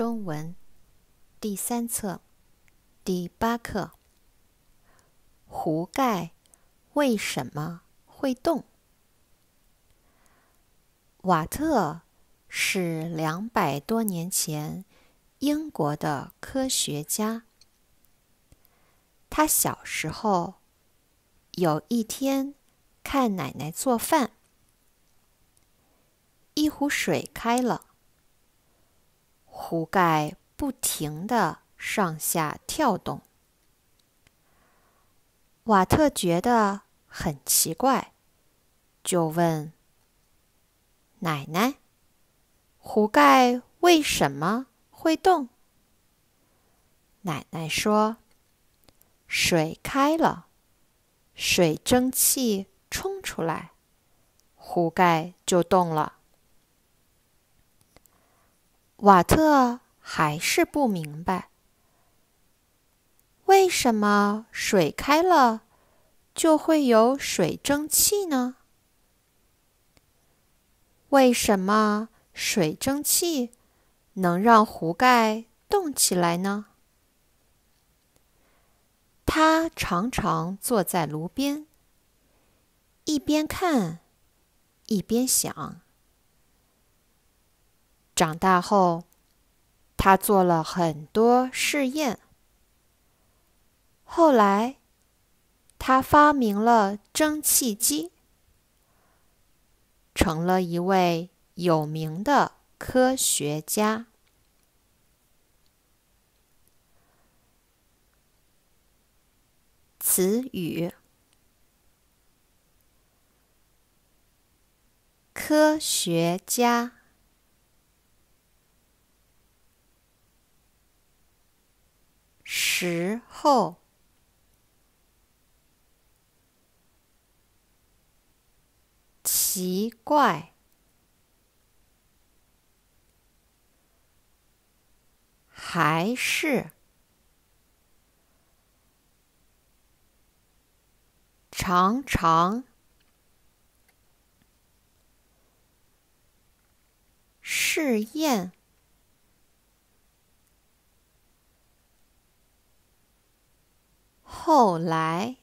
中文第三册第八课：壶盖为什么会动？瓦特是两百多年前英国的科学家。他小时候有一天看奶奶做饭，一壶水开了。壶盖不停地上下跳动，瓦特觉得很奇怪，就问奶奶：“壶盖为什么会动？”奶奶说：“水开了，水蒸气冲出来，壶盖就动了。”瓦特还是不明白，为什么水开了就会有水蒸气呢？为什么水蒸气能让壶盖动起来呢？他常常坐在炉边，一边看，一边想。长大后，他做了很多试验。后来，他发明了蒸汽机，成了一位有名的科学家。词语：科学家。时候，奇怪，还是。常常。试验。后来，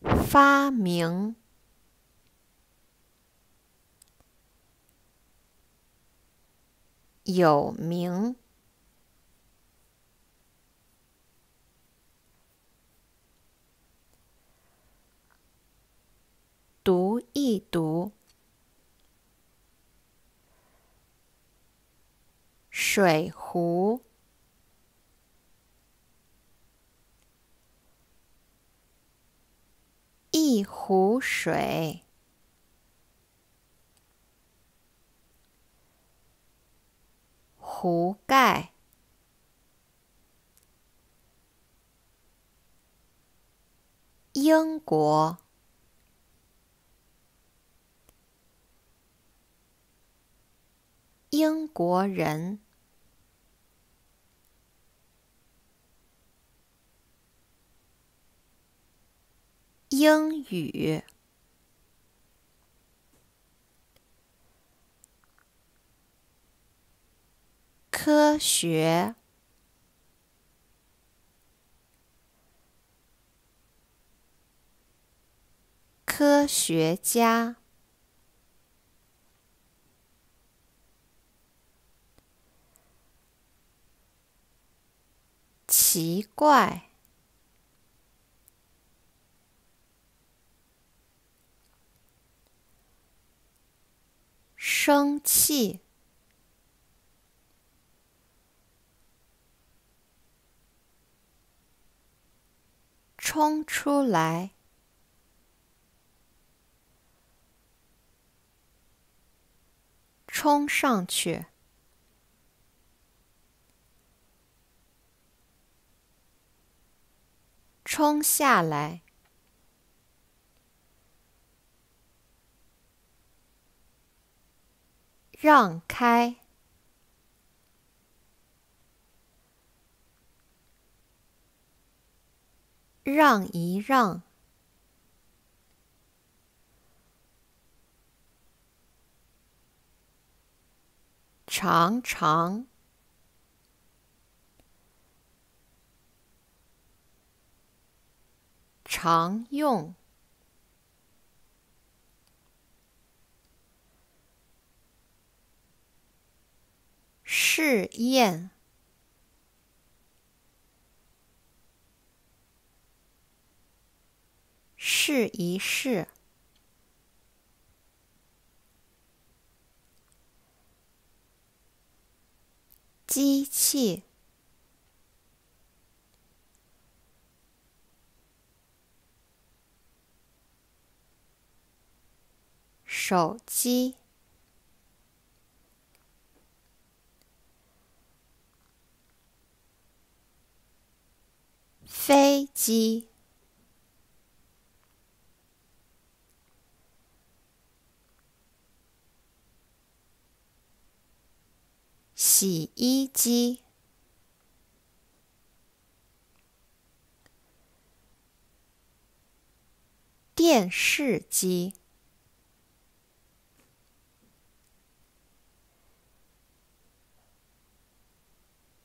发明，有名，读一读。水壶，一壶水，壶盖，英国，英国人。英语，科学，科学家，奇怪。气，冲出来，冲上去，冲下来。让开，让一让，常常，常用，试验，试一试。机器，手机，机。洗衣机、电视机、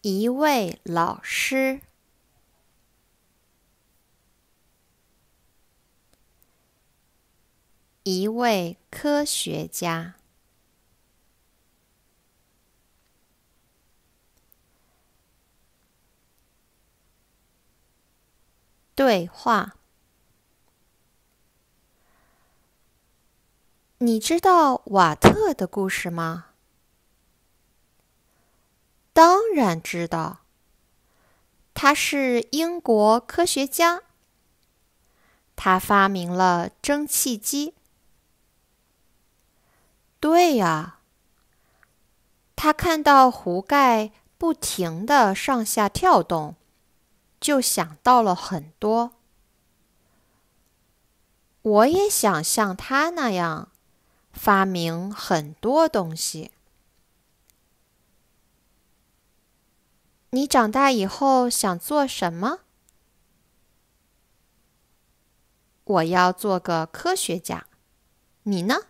一位老师、一位科学家。对话。你知道瓦特的故事吗？当然知道。他是英国科学家。他发明了蒸汽机。对呀。他看到壶盖不停的上下跳动。就想到了很多。我也想像他那样发明很多东西。你长大以后想做什么？我要做个科学家。你呢？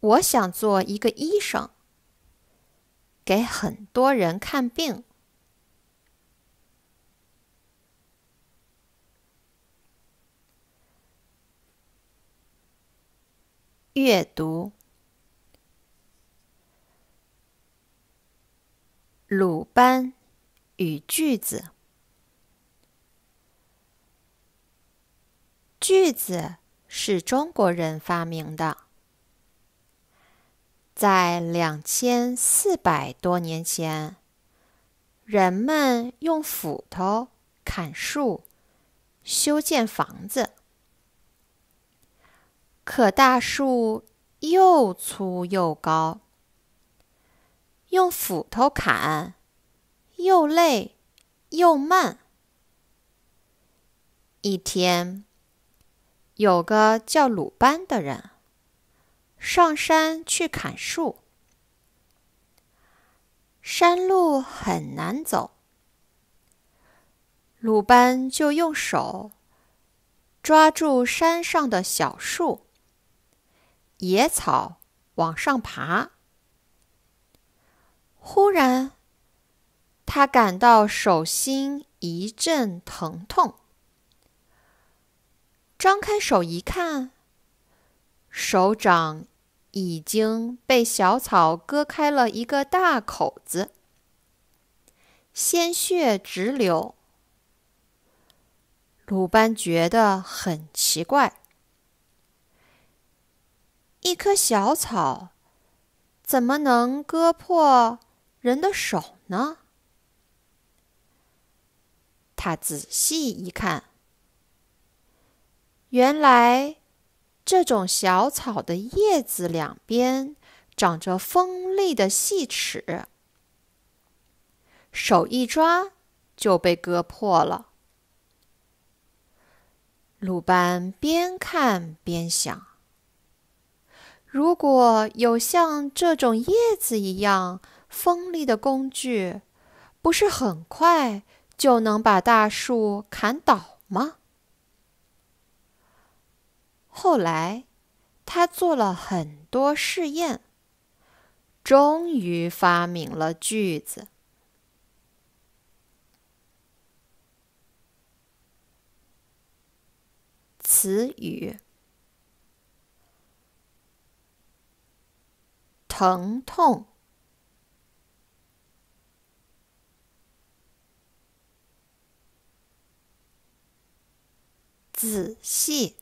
我想做一个医生。给很多人看病。阅读。鲁班与锯子。锯子是中国人发明的。在两千四百多年前，人们用斧头砍树、修建房子。可大树又粗又高，用斧头砍又累又慢。一天，有个叫鲁班的人。上山去砍树，山路很难走。鲁班就用手抓住山上的小树、野草往上爬。忽然，他感到手心一阵疼痛，张开手一看，手掌。已经被小草割开了一个大口子，鲜血直流。鲁班觉得很奇怪：一棵小草怎么能割破人的手呢？他仔细一看，原来。这种小草的叶子两边长着锋利的细齿，手一抓就被割破了。鲁班边看边想：如果有像这种叶子一样锋利的工具，不是很快就能把大树砍倒吗？后来，他做了很多试验，终于发明了句子。词语：疼痛、仔细、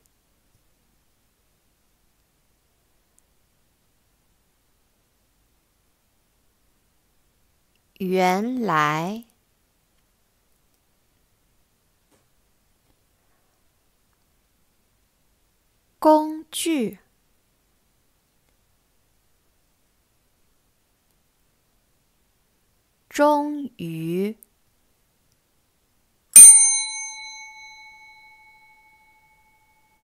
原来。工具，终于。